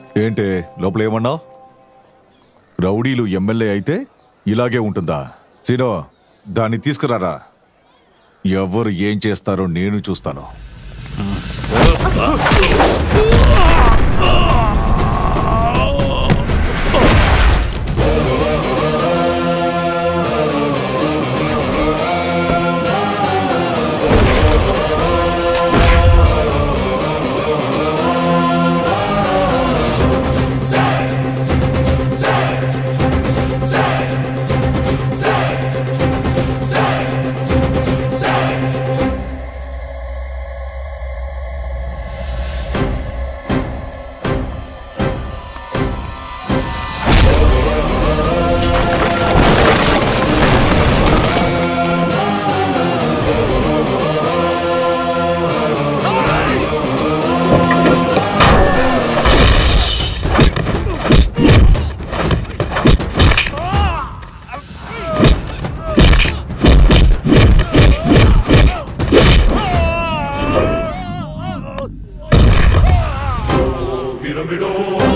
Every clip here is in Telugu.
ఏంటే లోపల ఏమన్నావు? రౌడీలు ఎమ్మెల్యే అయితే ఇలాగే ఉంటుందా? సీనో దాన్ని తీసుకురారా? ఎవరు ఏం చేస్తారో నేను చూస్తాను.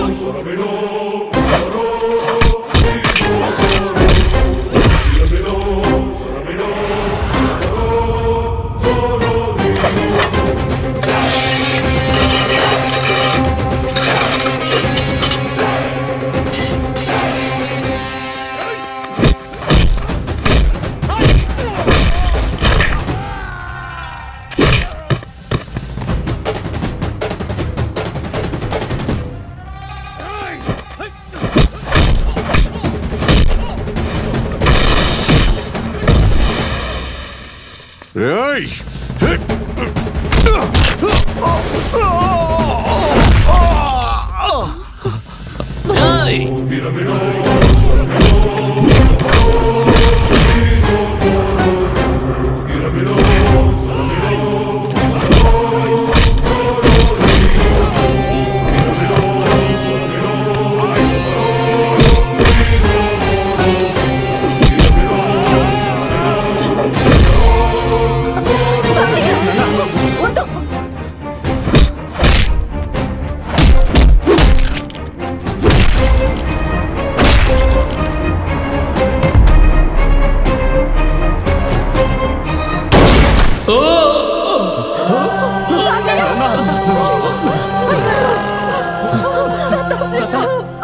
Sorbelo, sorbelo, sorbelo, Hey! Hey!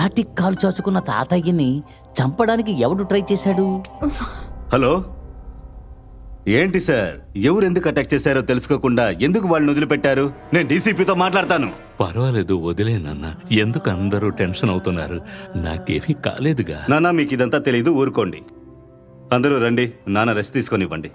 కాటికి కాలు చాచుకున్న తాతయ్యని చంపడానికి ఎవడు ట్రై చేశాడు? హలో? ఏంటి సార్? ఎవరు ఎందుకు అటాక్ చేశారో తెలుసుకోకుండా ఎందుకు వాళ్ళని వదిలిపెట్టారు? నేను డీసీపీతో మాట్లాడతాను. పర్వాలేదు వదిలేనన్న ఎందుకు అందరూ టెన్షన్ అవుతున్నారు? నాకేమీ కాలేదుగా. నాన్న మీకు ఇదంతా తెలియదు ఊరుకోండి. అందరూ రండి నాన్న రెస్ట్ తీసుకొని ఇవ్వండి